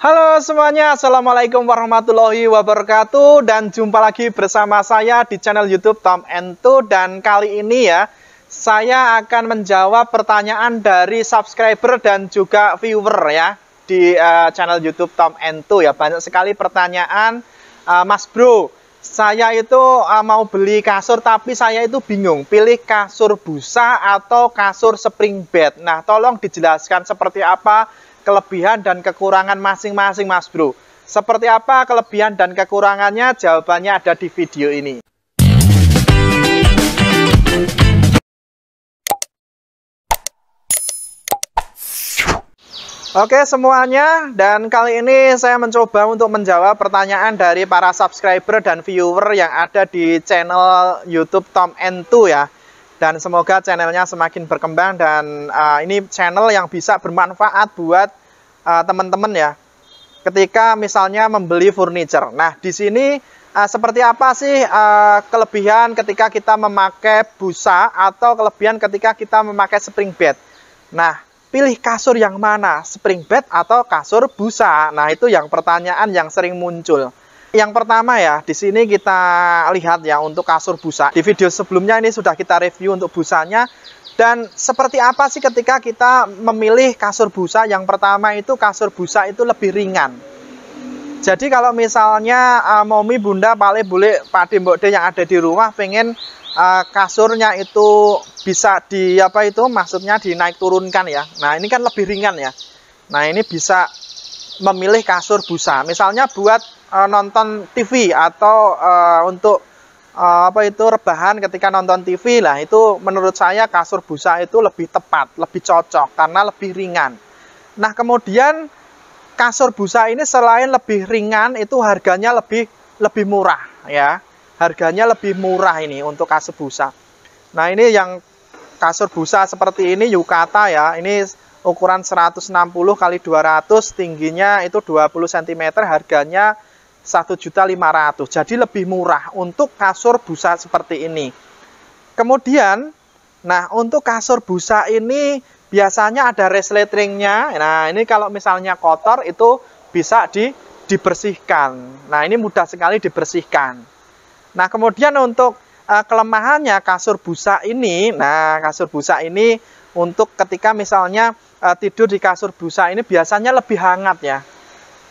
Halo semuanya, Assalamualaikum warahmatullahi wabarakatuh Dan jumpa lagi bersama saya di channel Youtube Tom Ento Dan kali ini ya, saya akan menjawab pertanyaan dari subscriber dan juga viewer ya Di uh, channel Youtube Tom Ento ya. Banyak sekali pertanyaan uh, Mas bro, saya itu uh, mau beli kasur tapi saya itu bingung Pilih kasur busa atau kasur spring bed Nah tolong dijelaskan seperti apa kelebihan dan kekurangan masing-masing Mas Bro. Seperti apa kelebihan dan kekurangannya? Jawabannya ada di video ini. Oke semuanya, dan kali ini saya mencoba untuk menjawab pertanyaan dari para subscriber dan viewer yang ada di channel YouTube Tom N2 ya dan semoga channelnya semakin berkembang dan uh, ini channel yang bisa bermanfaat buat uh, teman-teman uh, ya ketika misalnya membeli furniture. Nah, di sini uh, seperti apa sih uh, kelebihan ketika kita memakai busa atau kelebihan ketika kita memakai spring bed? Nah, pilih kasur yang mana? Spring bed atau kasur busa? Nah, itu yang pertanyaan yang sering muncul. Yang pertama ya, di sini kita lihat ya untuk kasur busa. Di video sebelumnya ini sudah kita review untuk busanya. Dan seperti apa sih ketika kita memilih kasur busa? Yang pertama itu kasur busa itu lebih ringan. Jadi kalau misalnya uh, momi bunda paling boleh pak mbok yang ada di rumah pengen uh, kasurnya itu bisa di apa itu maksudnya dinaik turunkan ya. Nah, ini kan lebih ringan ya. Nah, ini bisa memilih kasur busa. Misalnya buat uh, nonton TV atau uh, untuk uh, apa itu rebahan ketika nonton TV lah itu menurut saya kasur busa itu lebih tepat, lebih cocok karena lebih ringan. Nah, kemudian kasur busa ini selain lebih ringan itu harganya lebih lebih murah ya. Harganya lebih murah ini untuk kasur busa. Nah, ini yang kasur busa seperti ini yukata ya. Ini ukuran 160 kali 200 tingginya itu 20 cm harganya 1.500 jadi lebih murah untuk kasur busa seperti ini kemudian nah untuk kasur busa ini biasanya ada resletingnya nah ini kalau misalnya kotor itu bisa di, dibersihkan nah ini mudah sekali dibersihkan nah kemudian untuk uh, kelemahannya kasur busa ini nah kasur busa ini untuk ketika misalnya uh, tidur di kasur busa ini biasanya lebih hangat ya.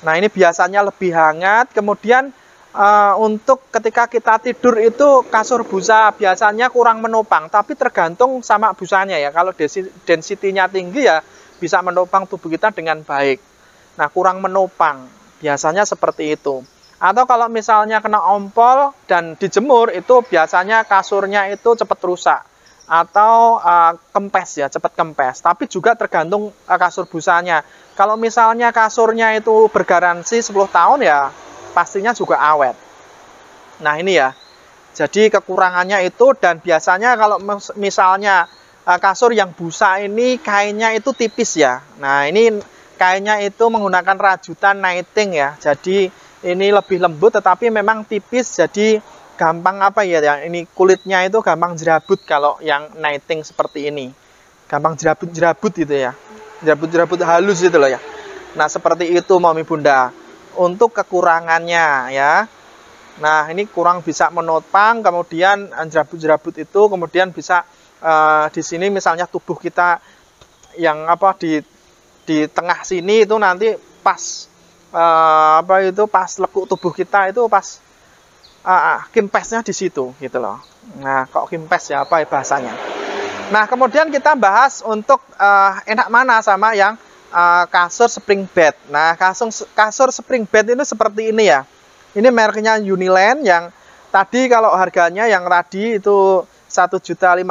Nah ini biasanya lebih hangat. Kemudian uh, untuk ketika kita tidur itu kasur busa biasanya kurang menopang, tapi tergantung sama busanya ya. Kalau density-nya tinggi ya bisa menopang tubuh kita dengan baik. Nah kurang menopang biasanya seperti itu. Atau kalau misalnya kena ompol dan dijemur itu biasanya kasurnya itu cepat rusak atau uh, kempes ya, cepat kempes. Tapi juga tergantung uh, kasur busanya. Kalau misalnya kasurnya itu bergaransi 10 tahun ya, pastinya juga awet. Nah, ini ya. Jadi kekurangannya itu dan biasanya kalau misalnya uh, kasur yang busa ini kainnya itu tipis ya. Nah, ini kainnya itu menggunakan rajutan nighting ya. Jadi ini lebih lembut tetapi memang tipis jadi gampang apa ya yang ini kulitnya itu gampang jerabut kalau yang nighting seperti ini. Gampang jerabut-jerabut gitu ya. Jerabut-jerabut halus gitu loh ya. Nah seperti itu mami bunda. Untuk kekurangannya ya. Nah ini kurang bisa menopang kemudian eh, jerabut-jerabut itu kemudian bisa uh, di sini misalnya tubuh kita yang apa di di tengah sini itu nanti pas uh, apa itu pas lekuk tubuh kita itu pas uh, kimpesnya di situ gitu loh. Nah, kok kimpes ya apa ya bahasanya? Nah, kemudian kita bahas untuk uh, enak mana sama yang uh, kasur spring bed. Nah, kasur kasur spring bed ini seperti ini ya. Ini mereknya Uniland yang tadi kalau harganya yang tadi itu 1.500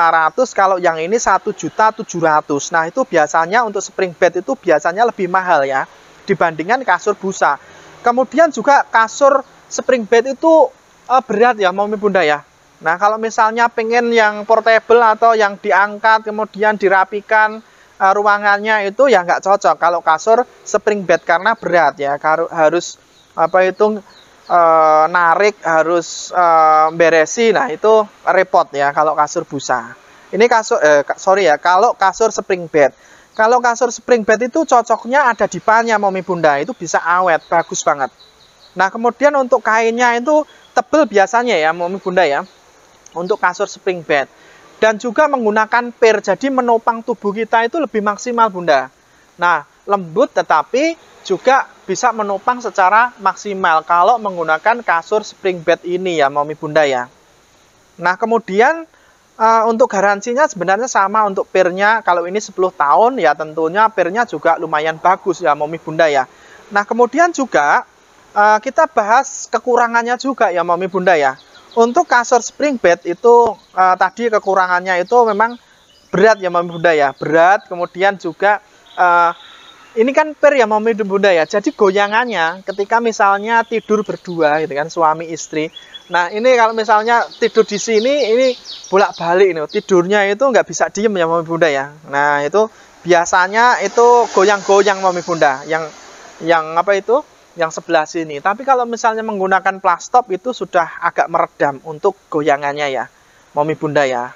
kalau yang ini 1.700. Nah, itu biasanya untuk spring bed itu biasanya lebih mahal ya dibandingkan kasur busa. Kemudian juga kasur spring bed itu uh, berat ya mami bunda ya. Nah kalau misalnya pengen yang portable atau yang diangkat kemudian dirapikan uh, ruangannya itu ya nggak cocok kalau kasur spring bed karena berat ya harus apa itu uh, narik harus uh, beresi nah itu repot ya kalau kasur busa. Ini kasur eh, sorry ya kalau kasur spring bed. Kalau kasur spring bed itu cocoknya ada di palnya Mami Bunda, itu bisa awet, bagus banget. Nah, kemudian untuk kainnya itu tebel biasanya ya Mami Bunda ya. Untuk kasur spring bed. Dan juga menggunakan per, jadi menopang tubuh kita itu lebih maksimal Bunda. Nah, lembut tetapi juga bisa menopang secara maksimal kalau menggunakan kasur spring bed ini ya Mami Bunda ya. Nah, kemudian Uh, untuk garansinya sebenarnya sama untuk pirnya. Kalau ini 10 tahun ya tentunya pirnya juga lumayan bagus ya Mami Bunda ya. Nah kemudian juga uh, kita bahas kekurangannya juga ya Mami Bunda ya. Untuk kasur spring bed itu uh, tadi kekurangannya itu memang berat ya Mami Bunda ya. Berat kemudian juga uh, ini kan pir ya Mami Bunda ya. Jadi goyangannya ketika misalnya tidur berdua gitu kan suami istri Nah ini kalau misalnya tidur di sini ini bolak-balik ini tidurnya itu nggak bisa diem ya mami bunda ya. Nah itu biasanya itu goyang-goyang mami bunda yang yang apa itu yang sebelah sini. Tapi kalau misalnya menggunakan plastop itu sudah agak meredam untuk goyangannya ya mami bunda ya.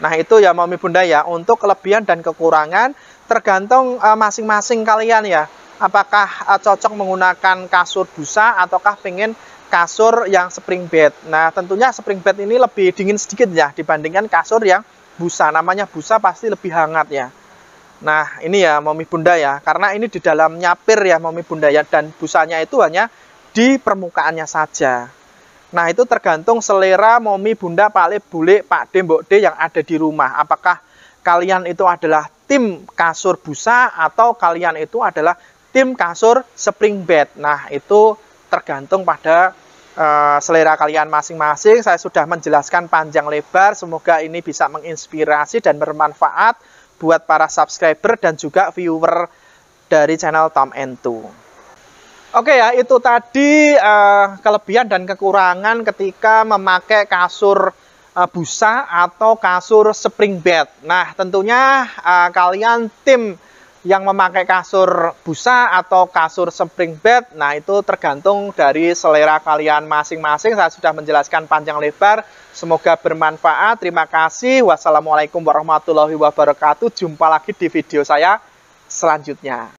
Nah itu ya mami bunda ya untuk kelebihan dan kekurangan tergantung eh, masing-masing uh, kalian ya. Apakah uh, cocok menggunakan kasur busa ataukah pengen kasur yang spring bed. Nah, tentunya spring bed ini lebih dingin sedikit ya dibandingkan kasur yang busa. Namanya busa pasti lebih hangat ya. Nah, ini ya Mami Bunda ya. Karena ini di dalamnya pir ya Mami Bunda ya. Dan busanya itu hanya di permukaannya saja. Nah, itu tergantung selera Mami Bunda, Pak Le, Bule, Pak De, Mbok De yang ada di rumah. Apakah kalian itu adalah tim kasur busa atau kalian itu adalah tim kasur spring bed. Nah, itu tergantung pada uh, selera kalian masing-masing. Saya sudah menjelaskan panjang lebar. Semoga ini bisa menginspirasi dan bermanfaat buat para subscriber dan juga viewer dari channel Tom N2. Oke ya, itu tadi uh, kelebihan dan kekurangan ketika memakai kasur busa atau kasur spring bed. Nah, tentunya uh, kalian tim yang memakai kasur busa atau kasur spring bed, nah itu tergantung dari selera kalian masing-masing. Saya sudah menjelaskan panjang lebar. Semoga bermanfaat. Terima kasih. Wassalamualaikum warahmatullahi wabarakatuh. Jumpa lagi di video saya selanjutnya.